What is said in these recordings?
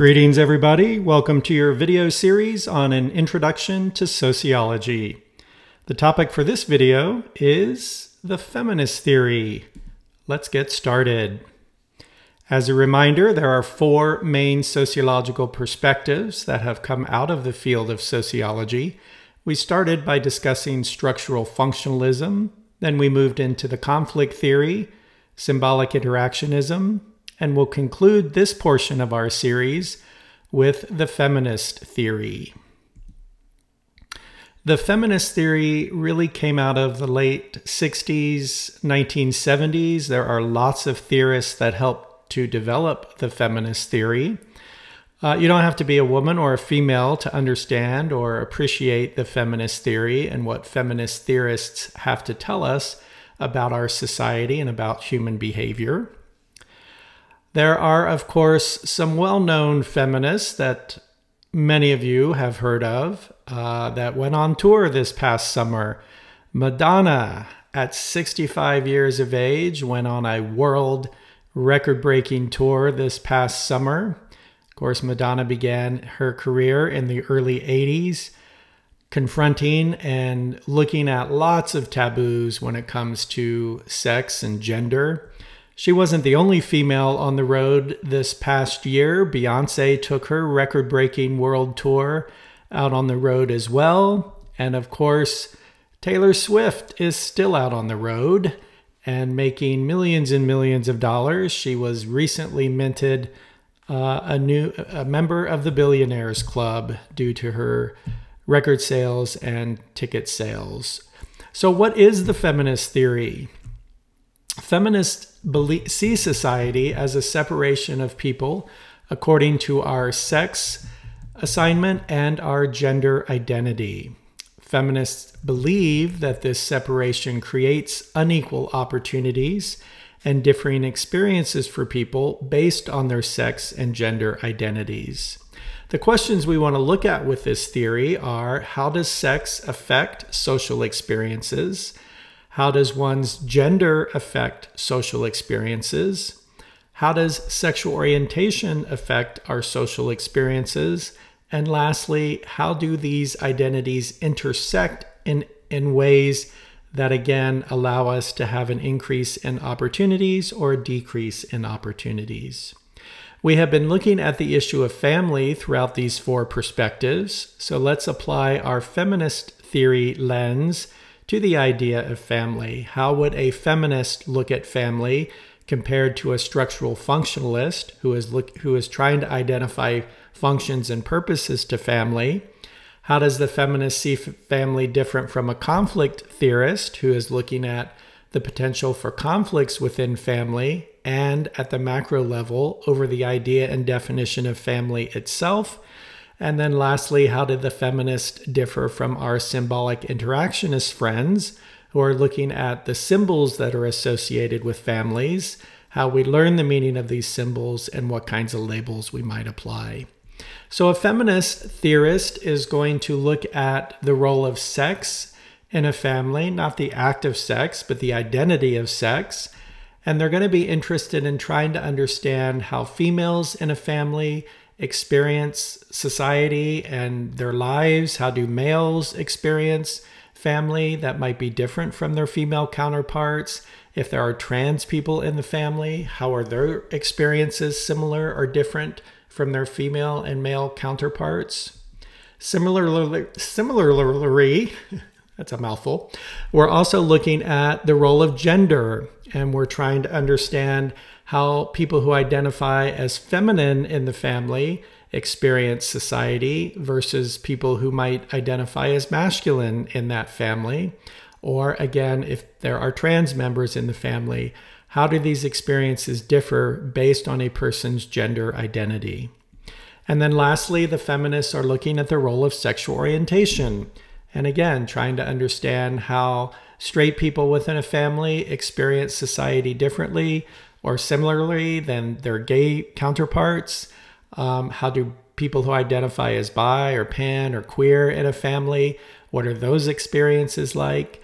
Greetings, everybody. Welcome to your video series on an introduction to sociology. The topic for this video is the feminist theory. Let's get started. As a reminder, there are four main sociological perspectives that have come out of the field of sociology. We started by discussing structural functionalism, then we moved into the conflict theory, symbolic interactionism, and we'll conclude this portion of our series with the feminist theory. The feminist theory really came out of the late 60s, 1970s. There are lots of theorists that helped to develop the feminist theory. Uh, you don't have to be a woman or a female to understand or appreciate the feminist theory and what feminist theorists have to tell us about our society and about human behavior. There are, of course, some well known feminists that many of you have heard of uh, that went on tour this past summer. Madonna, at 65 years of age, went on a world record breaking tour this past summer. Of course, Madonna began her career in the early 80s, confronting and looking at lots of taboos when it comes to sex and gender. She wasn't the only female on the road this past year. Beyonce took her record breaking world tour out on the road as well. And of course, Taylor Swift is still out on the road and making millions and millions of dollars. She was recently minted uh, a new a member of the Billionaires Club due to her record sales and ticket sales. So, what is the feminist theory? Feminists believe, see society as a separation of people according to our sex assignment and our gender identity. Feminists believe that this separation creates unequal opportunities and differing experiences for people based on their sex and gender identities. The questions we want to look at with this theory are how does sex affect social experiences? How does one's gender affect social experiences? How does sexual orientation affect our social experiences? And lastly, how do these identities intersect in, in ways that again allow us to have an increase in opportunities or a decrease in opportunities? We have been looking at the issue of family throughout these four perspectives, so let's apply our feminist theory lens to the idea of family. How would a feminist look at family compared to a structural functionalist who is look, who is trying to identify functions and purposes to family? How does the feminist see family different from a conflict theorist who is looking at the potential for conflicts within family and at the macro level over the idea and definition of family itself? And then lastly, how did the feminist differ from our symbolic interactionist friends who are looking at the symbols that are associated with families, how we learn the meaning of these symbols, and what kinds of labels we might apply? So, a feminist theorist is going to look at the role of sex in a family, not the act of sex, but the identity of sex. And they're going to be interested in trying to understand how females in a family experience society and their lives? How do males experience family that might be different from their female counterparts? If there are trans people in the family, how are their experiences similar or different from their female and male counterparts? Similarly, similarly, that's a mouthful. We're also looking at the role of gender, and we're trying to understand how people who identify as feminine in the family experience society versus people who might identify as masculine in that family. Or again, if there are trans members in the family, how do these experiences differ based on a person's gender identity? And then lastly, the feminists are looking at the role of sexual orientation. And again, trying to understand how straight people within a family experience society differently or similarly than their gay counterparts? Um, how do people who identify as bi or pan or queer in a family, what are those experiences like?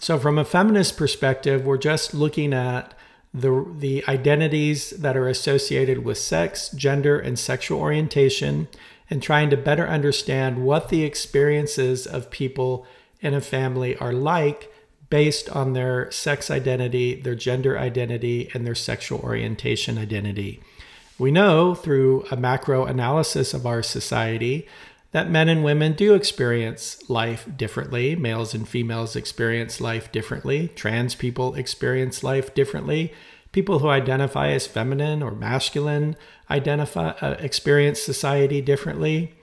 So, from a feminist perspective, we're just looking at the, the identities that are associated with sex, gender, and sexual orientation, and trying to better understand what the experiences of people in a family are like based on their sex identity, their gender identity, and their sexual orientation identity. We know through a macro analysis of our society that men and women do experience life differently. Males and females experience life differently. Trans people experience life differently. People who identify as feminine or masculine identify uh, experience society differently.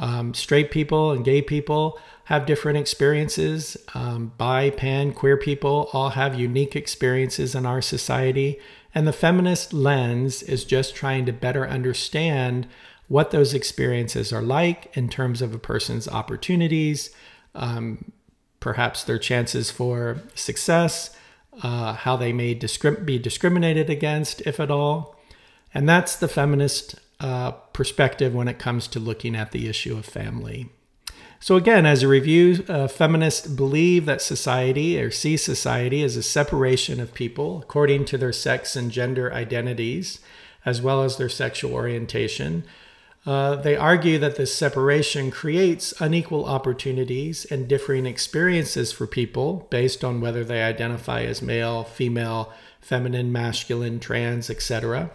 Um, straight people and gay people have different experiences. Um, bi, pan, queer people all have unique experiences in our society. And the feminist lens is just trying to better understand what those experiences are like in terms of a person's opportunities, um, perhaps their chances for success, uh, how they may be discriminated against, if at all. And that's the feminist uh, perspective when it comes to looking at the issue of family. So, again, as a review, uh, feminists believe that society or see society as a separation of people according to their sex and gender identities, as well as their sexual orientation. Uh, they argue that this separation creates unequal opportunities and differing experiences for people based on whether they identify as male, female, feminine, masculine, trans, etc.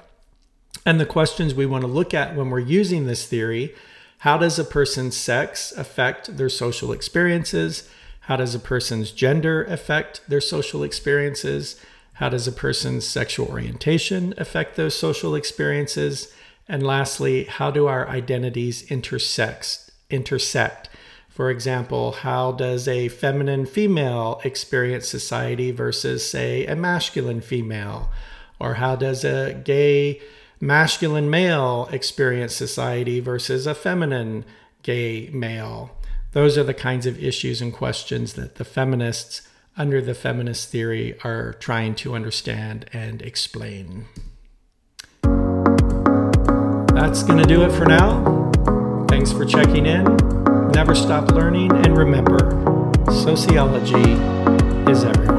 And the questions we want to look at when we're using this theory how does a person's sex affect their social experiences? How does a person's gender affect their social experiences? How does a person's sexual orientation affect those social experiences? And lastly, how do our identities intersect? intersect? For example, how does a feminine female experience society versus, say, a masculine female? Or how does a gay masculine male experience society versus a feminine gay male. Those are the kinds of issues and questions that the feminists under the feminist theory are trying to understand and explain. That's going to do it for now. Thanks for checking in. Never stop learning, and remember, sociology is everywhere.